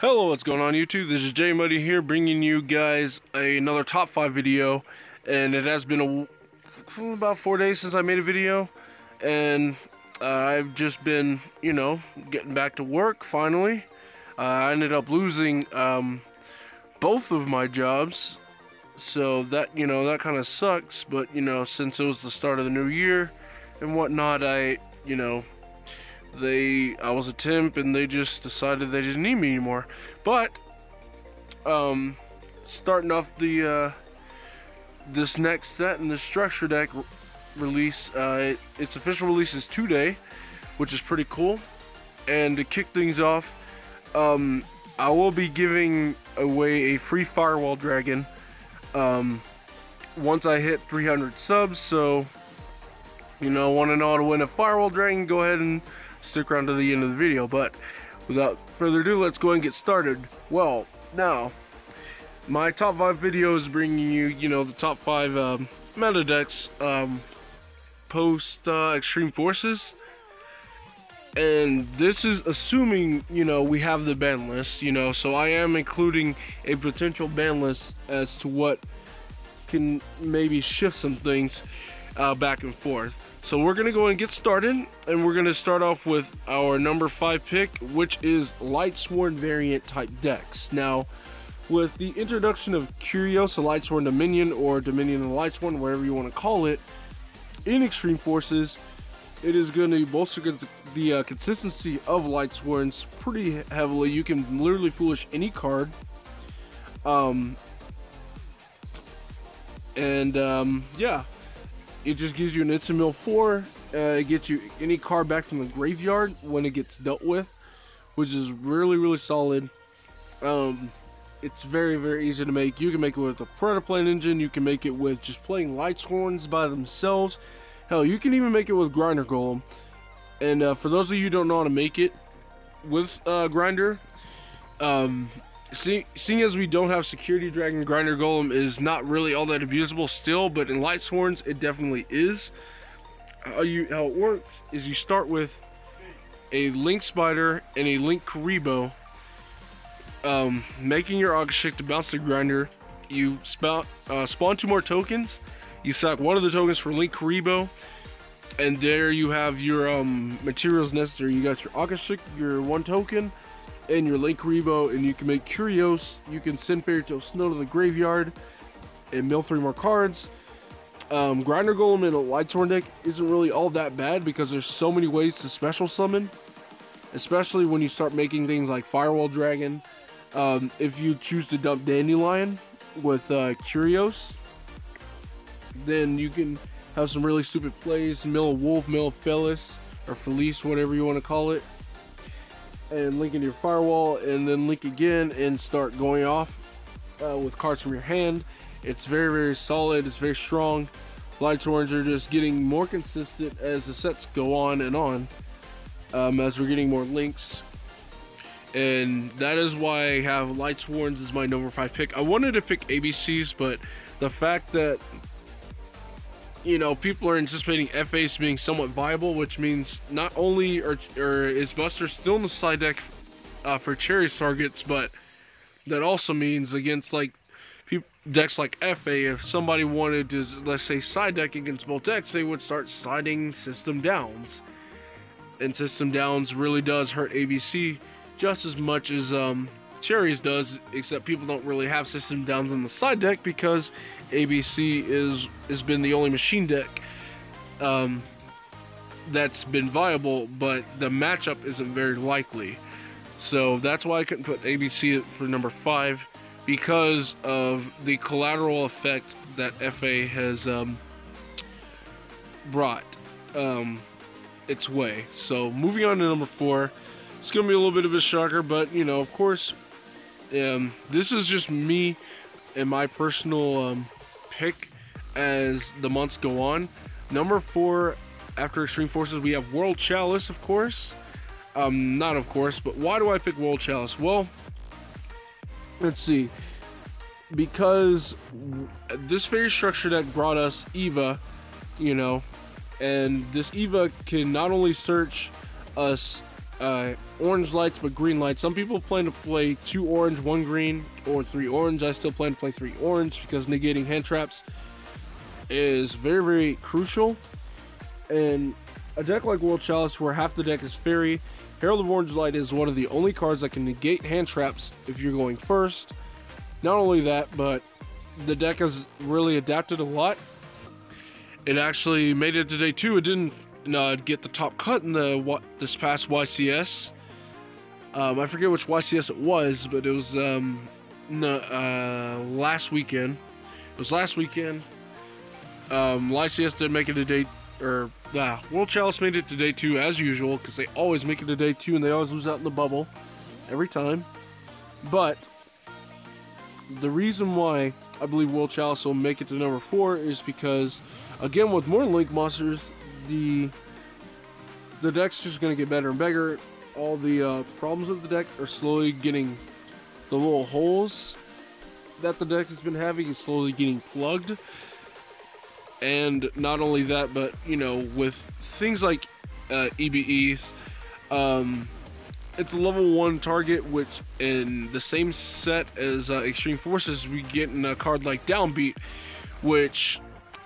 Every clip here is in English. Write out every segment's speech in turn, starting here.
Hello, what's going on YouTube? This is J Money here bringing you guys another top 5 video and it has been a, about 4 days since I made a video and uh, I've just been, you know, getting back to work finally. Uh, I ended up losing um, both of my jobs so that, you know, that kind of sucks but, you know, since it was the start of the new year and whatnot, I, you know, they I was a temp and they just decided they didn't need me anymore. But um, starting off the uh, this next set in the structure deck release, uh, it, its official release is today, which is pretty cool. And to kick things off, um, I will be giving away a free firewall dragon um, once I hit 300 subs. So you know, want to know how to win a firewall dragon? Go ahead and stick around to the end of the video. But without further ado, let's go and get started. Well, now, my top 5 video is bringing you, you know, the top 5 um, meta decks um, post uh, Extreme Forces. And this is assuming, you know, we have the ban list, you know, so I am including a potential ban list as to what can maybe shift some things uh, back and forth. So we're going to go and get started, and we're going to start off with our number 5 pick, which is Lightsworn variant type decks. Now, with the introduction of Kyrios, a Lightsworn Dominion, or Dominion and Lightsworn, whatever you want to call it, in Extreme Forces, it is going to bolster the uh, consistency of Lightsworns pretty heavily. You can literally foolish any card. Um, and um, yeah, it just gives you an instant mill 4. Uh, it gets you any card back from the graveyard when it gets dealt with, which is really, really solid. Um, it's very, very easy to make. You can make it with a Predaplant engine. You can make it with just playing Lightsworns by themselves. Hell, you can even make it with Grinder Golem. And uh, for those of you who don't know how to make it with uh, Grinder, um, See, seeing as we don't have security dragon grinder golem is not really all that abusable still but in Lightsworns it definitely is. How you how it works is you start with a link spider and a link Kuriboh um, making your Akashic to bounce the grinder you spout, uh, spawn two more tokens. You sack one of the tokens for link Kuriboh and there you have your um, materials necessary. You got your Akashic your one token and your Link Kuriboh, and you can make Curios. You can send Fairy Tail Snow to the graveyard and mill three more cards. Um, Grinder Golem in a Lightsworn deck isn't really all that bad because there's so many ways to special summon, especially when you start making things like Firewall Dragon. Um, if you choose to dump Dandelion with uh, Kyrios, then you can have some really stupid plays. Mill a Wolf, mill a Felis, or Felice, whatever you want to call it and link into your firewall and then link again and start going off uh, with cards from your hand. It's very, very solid. It's very strong. Lightsworns are just getting more consistent as the sets go on and on um, as we're getting more links. And that is why I have Lightsworns as my number 5 pick. I wanted to pick ABCs, but the fact that you know, people are anticipating FAs being somewhat viable, which means not only are, are is Buster still in the side deck uh, for Cherry's targets, but that also means against like decks like FA, if somebody wanted to, let's say, side deck against both decks, they would start siding system downs. And system downs really does hurt ABC just as much as um, Cherries does, except people don't really have system downs on the side deck because ABC is has been the only machine deck um, that's been viable, but the matchup isn't very likely. So that's why I couldn't put ABC for number five because of the collateral effect that FA has um, brought um, its way. So moving on to number four. It's going to be a little bit of a shocker, but you know, of course, um, this is just me and my personal um, pick as the months go on. Number four, after Extreme Forces, we have World Chalice, of course. Um, not of course, but why do I pick World Chalice? Well, let's see. Because this fairy structure deck brought us Eva, you know, and this Eva can not only search us uh, orange lights but green lights. Some people plan to play two orange, one green, or three orange. I still plan to play three orange because negating hand traps is very, very crucial. And a deck like World Chalice, where half the deck is Fairy, Herald of Orange Light is one of the only cards that can negate hand traps if you're going first. Not only that, but the deck has really adapted a lot. It actually made it to day two. It didn't uh, get the top cut in the what this past YCS. Um, I forget which YCS it was, but it was um, no, uh, last weekend. It was last weekend. Um, YCS didn't make it to day, or nah, World Chalice made it to day two as usual because they always make it to day two and they always lose out in the bubble every time. But the reason why I believe World Chalice will make it to number four is because, again, with more Link monsters, the the deck's just going to get better and better. All the uh, problems with the deck are slowly getting the little holes that the deck has been having is slowly getting plugged. And not only that, but you know, with things like uh, EBE, um, it's a level one target, which in the same set as uh, Extreme Forces, we get in a card like Downbeat, which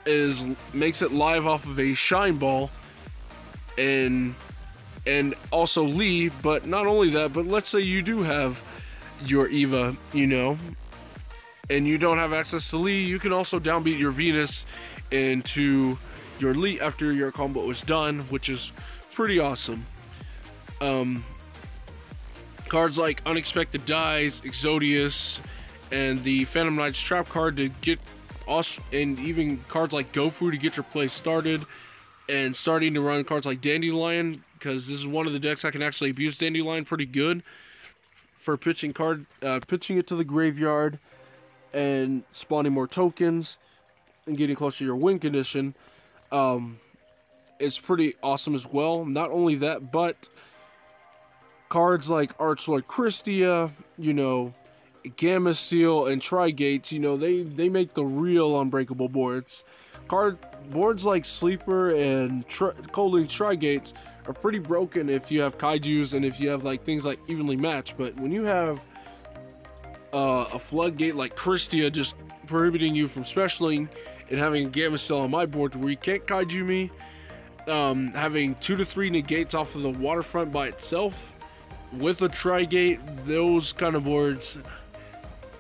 is makes it live off of a Shine Ball, and and also Lee. But not only that, but let's say you do have your Eva, you know, and you don't have access to Lee, you can also downbeat your Venus into your Lee after your combo is done, which is pretty awesome. Um, cards like Unexpected Dai, Exodius, and the Phantom Knight's Trap card to get us, and even cards like Gofu to get your play started, and starting to run cards like Dandelion, because this is one of the decks I can actually abuse Dandelion pretty good for pitching card, uh, pitching it to the graveyard, and spawning more tokens, and getting closer to your win condition. Um, pretty awesome as well. Not only that, but cards like Archlord Kristya, you know, Gameciel and Trigates, you know, they, they make the real unbreakable boards. Card boards like Sleeper and tri Trigates are pretty broken if you have Kaijus and if you have like things like evenly matched, but when you have uh, a floodgate like Kristya just prohibiting you from specialing and having a Gameciel on my board where you can't Kaiju me, um, having two to three negates off of the waterfront by itself with a Trigate, those kind of boards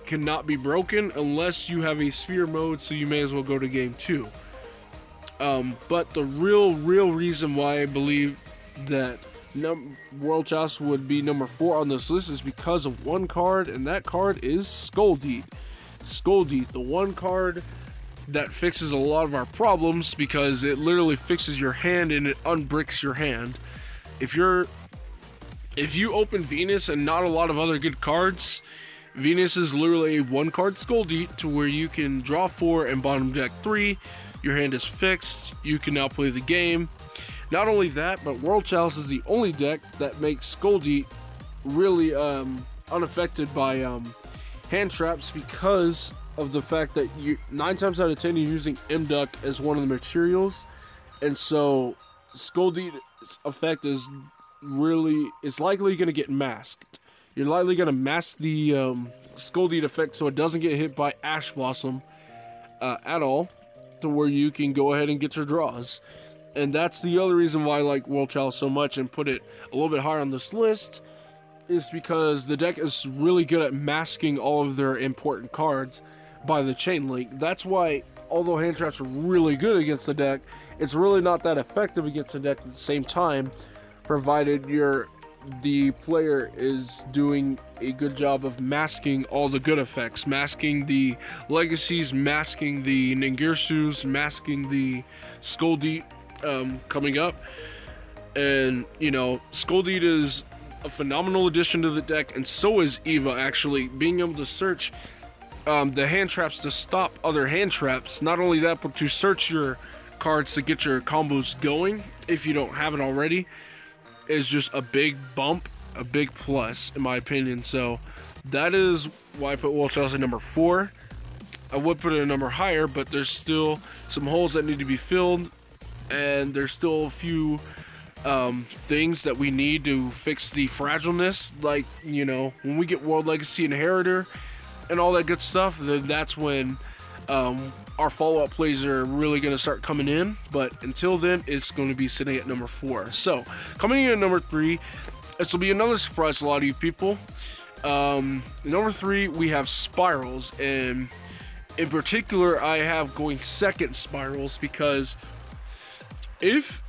cannot be broken unless you have a sphere mode, so you may as well go to game two. Um, but the real, real reason why I believe that num- World Chalice would be number four on this list is because of one card, and that card is. Skull Dread, the one card that fixes a lot of our problems because it literally fixes your hand and it unbricks your hand. If you're if you open Venus and not a lot of other good cards, Venus is literally a one card Skull Dread to where you can draw four and bottom deck three. Your hand is fixed. You can now play the game. Not only that, but World Chalice is the only deck that makes Skull Dread really um, unaffected by um, hand traps because of the fact that you nine times out of ten you're using Imduk as one of the materials, and so Skull Dread's effect is really it's likely going to get masked. You're likely going to mask the um, Skull effect so it doesn't get hit by Ash Blossom uh, at all, to where you can go ahead and get your draws. And that's the other reason why I like World so much and put it a little bit higher on this list, is because the deck is really good at masking all of their important cards by the chain link. That's why, although hand traps are really good against the deck, it's really not that effective against the deck at the same time, provided your the player is doing a good job of masking all the good effects, masking the legacies, masking the Ningirsus, masking the Skull um, coming up. And, you know, Skull is a phenomenal addition to the deck, and so is Eva, actually. Being able to search um, the hand traps to stop other hand traps. Not only that, but to search your cards to get your combos going, if you don't have it already is just a big bump, a big plus, in my opinion. So that is why I put World Chalice at number four. I would put it a number higher, but there's still some holes that need to be filled, and there's still a few um, things that we need to fix the fragileness. Like, you know, when we get World Legacy Inheritor and all that good stuff, then that's when um, our follow up plays are really going to start coming in. But until then, it's going to be sitting at number four. So, coming in at number three, this will be another surprise to a lot of you people. Um, number three, we have Spirals. And in particular, I have going second Spirals because if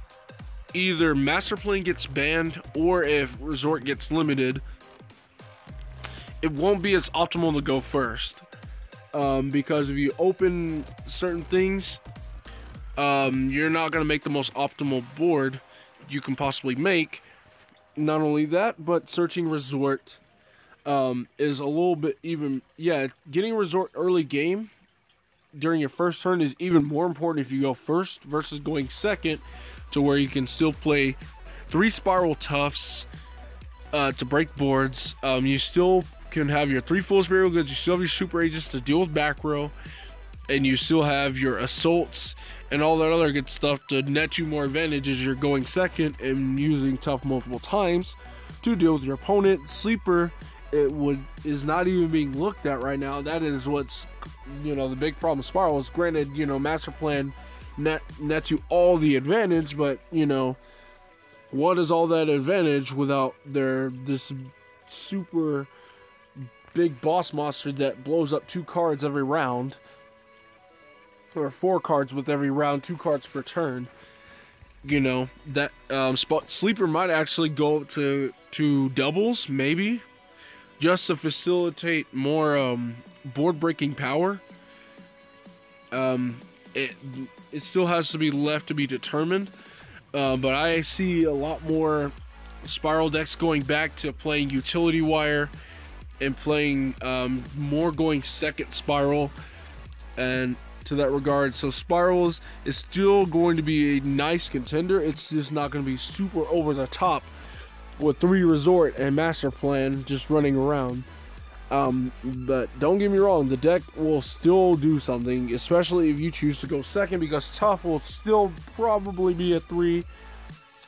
either Master Plan gets banned or if Resort gets limited, it won't be as optimal to go first. Um, because if you open certain things, um, you're not going to make the most optimal board you can possibly make. Not only that, but searching Resort um, is a little bit even. Yeah, getting Resort early game during your first turn is even more important if you go first versus going second to where you can still play three spiral toughs uh, to break boards. Um, you still can have your three full spiral goods. You still have your super agents to deal with back row, and you still have your assaults and all that other good stuff to net you more advantage as you're going second and using tough multiple times to deal with your opponent. Sleeper, it would is not even being looked at right now. That is what's you know the big problem. Spiral is granted, you know, master plan net nets you all the advantage, but you know, what is all that advantage without their this super big boss monster that blows up two cards every round, or four cards with every round, two cards per turn. You know that um, spot sleeper might actually go up to to doubles, maybe, just to facilitate more um, board breaking power. Um, it it still has to be left to be determined. Uh, but I see a lot more spiral decks going back to playing utility wire and playing um, more going second spiral and to that regard so spirals is still going to be a nice contender it's just not going to be super over the top with three resort and master plan just running around um, but don't get me wrong, the deck will still do something, especially if you choose to go second, because Tough will still probably be at three.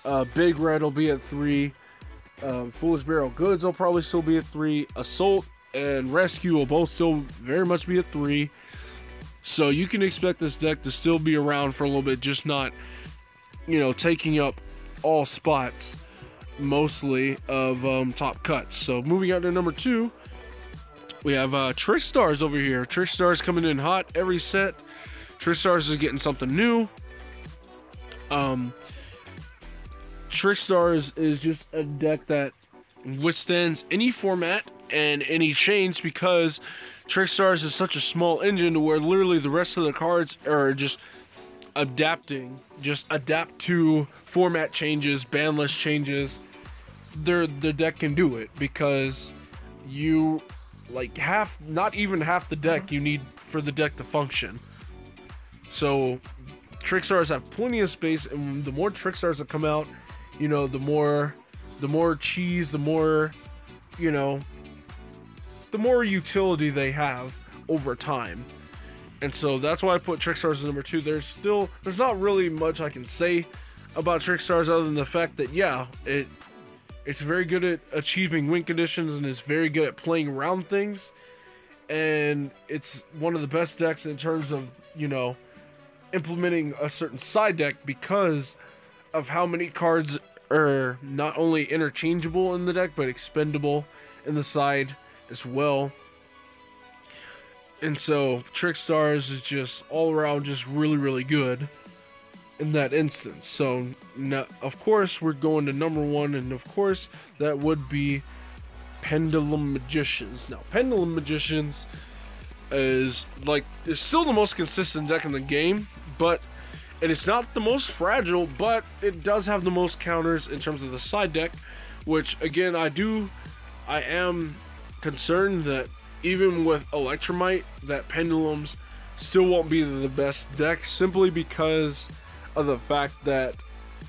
Uh, Big Red will be at three. Um, Foolish Burial Goods will probably still be a three. Assault and Rescue will both still very much be a three. So you can expect this deck to still be around for a little bit, just not, you know, taking up all spots mostly of um, top cuts. So moving on to number two, we have uh, Trick Stars over here. Trick Stars coming in hot every set. Trick Stars is getting something new. Um, Trick Stars is just a deck that withstands any format and any change because Trick Stars is such a small engine to where literally the rest of the cards are just adapting, just adapt to format changes, ban list changes. Their the deck can do it because you like half, not even half the deck you need for the deck to function. So, Trickstars have plenty of space, and the more Trickstars that come out, you know, the more, the more cheese, the more, you know, the more utility they have over time. And so that's why I put Trickstars as number two. There's still, there's not really much I can say about Trickstars other than the fact that, yeah, it it's very good at achieving win conditions and it's very good at playing around things. And it's one of the best decks in terms of, you know, implementing a certain side deck because of how many cards are not only interchangeable in the deck but expendable in the side as well. And so Trick Stars is just all around just really, really good in that instance. So, now, of course, we're going to number one, and of course, that would be Pendulum Magicians. Now, Pendulum Magicians is like is still the most consistent deck in the game, but it is not the most fragile, but it does have the most counters in terms of the side deck, which again I do I am concerned that even with Electrumite that Pendulums still won't be the best deck simply because of the fact that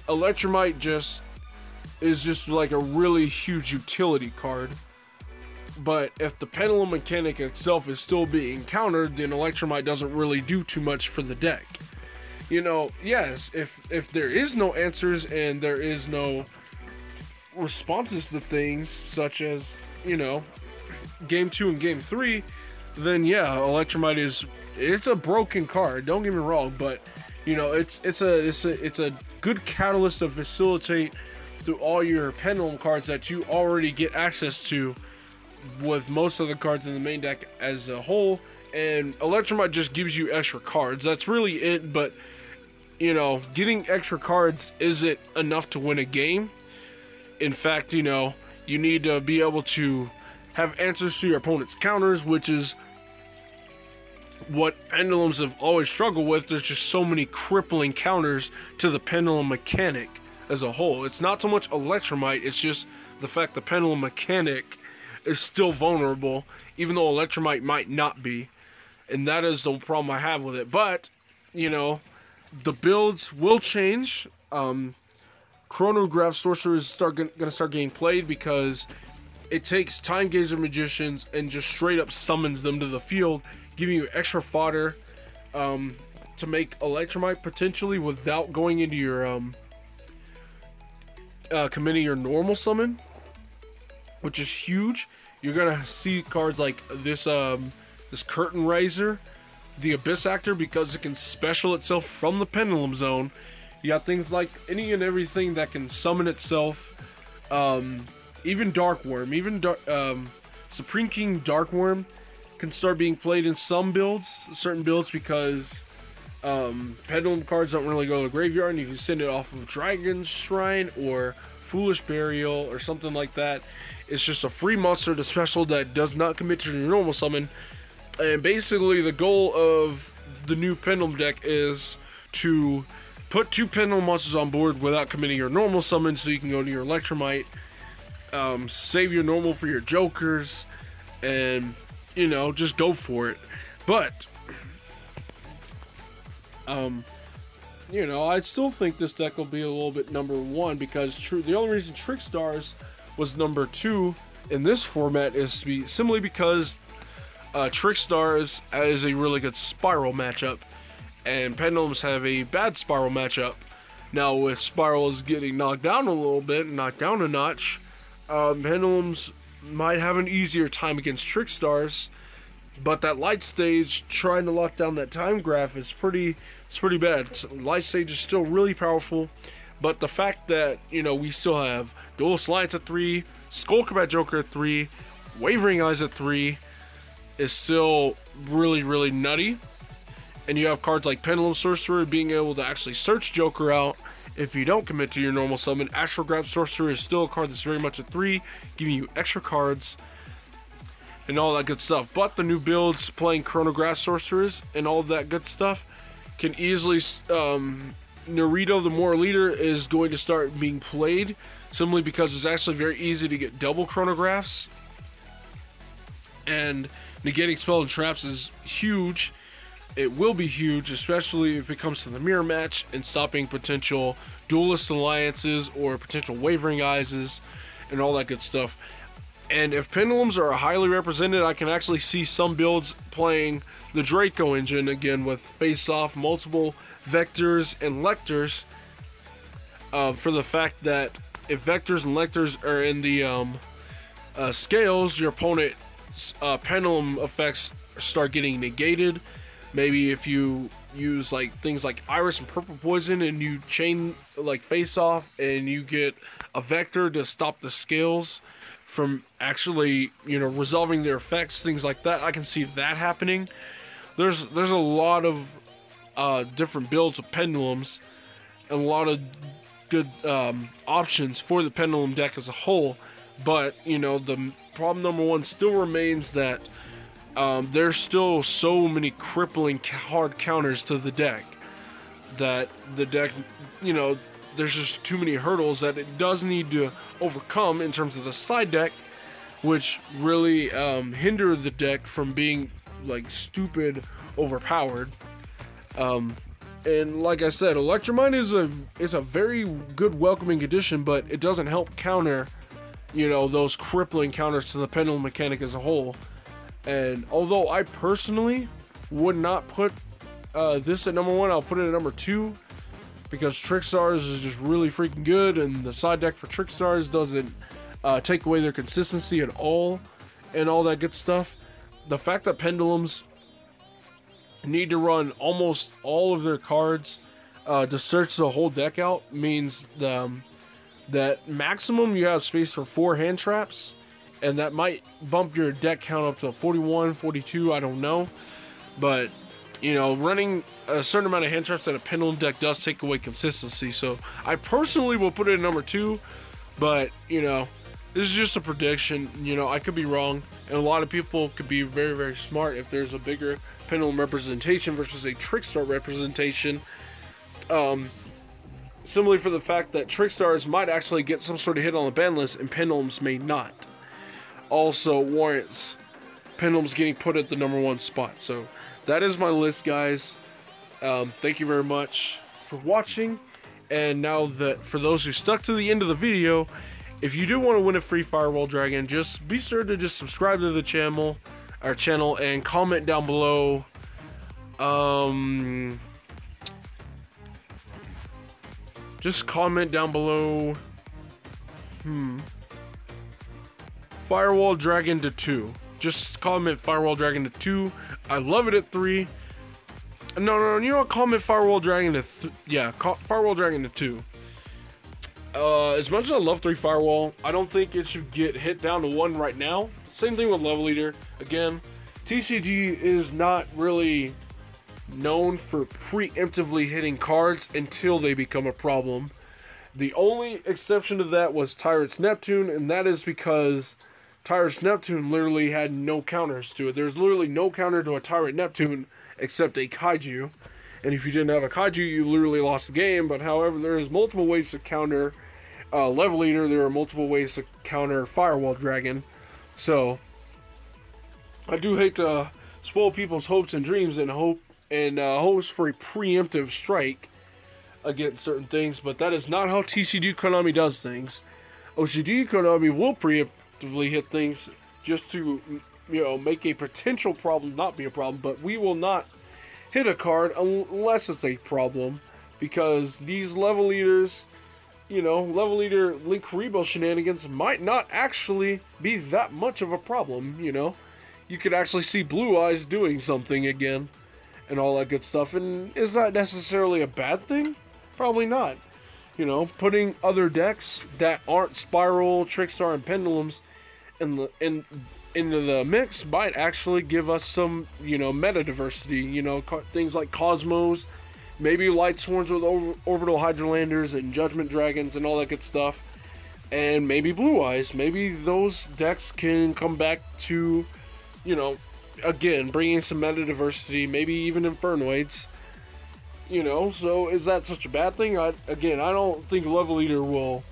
Electrumite just is just like a really huge utility card. But if the pendulum mechanic itself is still being countered, then Electrumite doesn't really do too much for the deck. You know, yes, if if there is no answers and there is no responses to things such as, you know, game 2 and game 3, then yeah, Electrumite is it's a broken card. Don't get me wrong, but you know, it's it's a it's a it's a good catalyst to facilitate through all your pendulum cards that you already get access to with most of the cards in the main deck as a whole and Electrumite just gives you extra cards. That's really it, but you know, getting extra cards isn't enough to win a game. In fact, you know, you need to be able to have answers to your opponent's counters, which is what pendulums have always struggled with. There's just so many crippling counters to the pendulum mechanic as a whole. It's not so much Electrumite, it's just the fact the pendulum mechanic is still vulnerable, even though Electrumite might not be. And that is the problem I have with it. But, you know, the builds will change. Um, Chronograph Sorcerers start going to start getting played because it takes Time Gazer Magicians and just straight up summons them to the field, giving you extra fodder um, to make Electrumite potentially without going into your um, uh, committing your normal summon, which is huge. You're gonna see cards like this um, this Curtain Raiser, the Abyss Actor because it can special itself from the Pendulum Zone. You got things like any and everything that can summon itself. Um, even Darkwurm, even Dar um, Supreme King Darkwurm can start being played in some builds, certain builds, because um, Pendulum cards don't really go to the graveyard, and you can send it off of Dragon's Shrine or Foolish Burial or something like that. It's just a free monster to special that does not commit to your normal summon, and basically, the goal of the new Pendulum deck is to put two Pendulum monsters on board without committing your normal summon so you can go to your Electrumite, um, save your normal for your Jokers, and, you know, just go for it. But, um, you know, I still think this deck will be a little bit number one because true. The only reason Trickstars was number two in this format is be, simply because uh, Trickstars is a really good Spiral matchup, and Pendulums have a bad Spiral matchup. Now, with Spiral is getting knocked down a little bit, knocked down a notch, um, Pendulums might have an easier time against Trickstars, but that light stage trying to lock down that time graph is pretty it's pretty bad. Light stage is still really powerful, but the fact that you know we still have Dual Slides at three, Skullcrobat Joker at three, Wavering Eyes at three, is still really, really nutty. And you have cards like Pendulum Sorcerer being able to actually search Joker out if you don't commit to your normal summon. Astrograph Sorcerer is still a card that's very much a 3, giving you extra cards and all that good stuff. But the new builds playing Chronograph Sorcerers and all that good stuff can easily. Um, Narito, the Moor Leader, is going to start being played simply because it's actually very easy to get double chronographs. And negating spell and traps is huge. It will be huge, especially if it comes to the mirror match and stopping potential duelist alliances or potential wavering eyes and all that good stuff. And if pendulums are highly represented, I can actually see some builds playing the Draco engine again with face off, multiple vectors and lectors. Uh, for the fact that if vectors and lectors are in the um, uh, scales, your opponent uh, pendulum effects start getting negated. Maybe if you use like things like iris and purple poison and you chain like face off and you get a vector to stop the scales from actually you know resolving their effects things like that i can see that happening there's there's a lot of uh, different builds of pendulums and a lot of good um, options for the pendulum deck as a whole but you know the problem number one still remains that um, there's still so many crippling hard counters to the deck that the deck, you know, there's just too many hurdles that it does need to overcome in terms of the side deck, which really um, hinder the deck from being like stupid overpowered. Um, and like I said, Electrumite is a is a very good welcoming addition, but it doesn't help counter you know, those crippling counters to the pendulum mechanic as a whole. And although I personally would not put uh, this at number one. I'll put it at number two because Trickstars is just really freaking good, and the side deck for Trickstars doesn't uh, take away their consistency at all, and all that good stuff. The fact that Pendulums need to run almost all of their cards uh, to search the whole deck out means the, um, that maximum you have space for four hand traps, and that might bump your deck count up to 41, 42, I don't know. But, you know, running a certain amount of hand traps that a pendulum deck does take away consistency. So I personally will put it at number two, but, you know, this is just a prediction. You know, I could be wrong, and a lot of people could be very, very smart if there's a bigger pendulum representation versus a trickstar representation. Um, similarly, for the fact that trickstars might actually get some sort of hit on the ban list, and pendulums may not. Also warrants pendulums getting put at the number one spot. So that is my list, guys. Um, thank you very much for watching. And now that for those who stuck to the end of the video, if you do want to win a free Firewall Dragon, just be sure to just subscribe to the channel, our channel, and comment down below. Um, just comment down below. Hmm. Firewall Dragon to two. Just comment Firewall Dragon to two. I love it at three. No, no, no, you know what? Comment Firewall Dragon to yeah, Firewall Dragon to two. Uh, as much as I love 3 Firewall, I don't think it should get hit down to 1 right now. Same thing with Level Eater. Again, TCG is not really known for preemptively hitting cards until they become a problem. The only exception to that was Tyrant's Neptune, and that is because Tyrant's Neptune literally had no counters to it. There's literally no counter to a Tyrant Neptune except a Kaiju. And if you didn't have a kaiju, you literally lost the game. But however, there is multiple ways to counter uh, Level Eater. There are multiple ways to counter Firewall Dragon. So I do hate to spoil people's hopes and dreams and hope and uh, hopes for a preemptive strike against certain things. But that is not how TCG Konami does things. OCG Konami will preemptively hit things just to you know make a potential problem not be a problem. But we will not hit a card unless it's a problem because these level eaters, you know, level eater Link Linkuriboh shenanigans might not actually be that much of a problem, you know. You could actually see Blue Eyes doing something again and all that good stuff. And is that necessarily a bad thing? Probably not. You know, putting other decks that aren't Spiral, Trickstar, and Pendulums in the in into the mix might actually give us some, you know, meta diversity. You know, things like Cosmos, maybe Light Sworns with Orbital Hydralanders and Judgment Dragons and all that good stuff. And maybe Blue Eyes. Maybe those decks can come back to, you know, again, bringing some meta diversity, maybe even Infernoids. You know, so is that such a bad thing? I, again, I don't think Level Eater will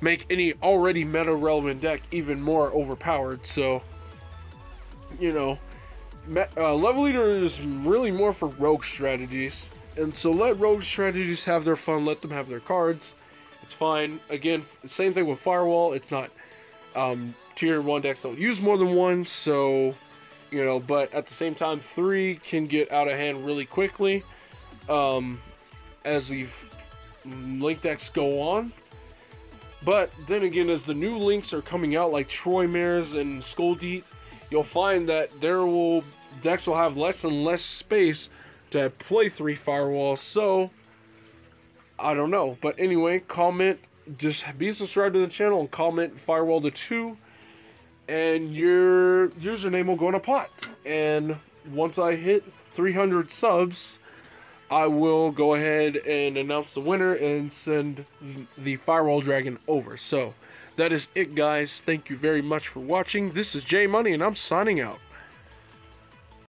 make any already meta relevant deck even more overpowered. So, you know, uh, Level Eater is really more for rogue strategies. And so let rogue strategies have their fun, let them have their cards. It's fine. Again, same thing with Firewall. It's not um, tier 1 decks don't use more than one, so, you know, but at the same time, 3 can get out of hand really quickly um, as the link decks go on. But then again, as the new links are coming out, like Troymares and Skull you'll find that there will decks will have less and less space to play three firewalls. So I don't know, but anyway, comment. Just be subscribed to the channel and comment firewall to two, and your username will go in a pot. And once I hit 300 subs, I will go ahead and announce the winner and send the Firewall Dragon over. So, that is it, guys. Thank you very much for watching. This is J Money, and I'm signing out.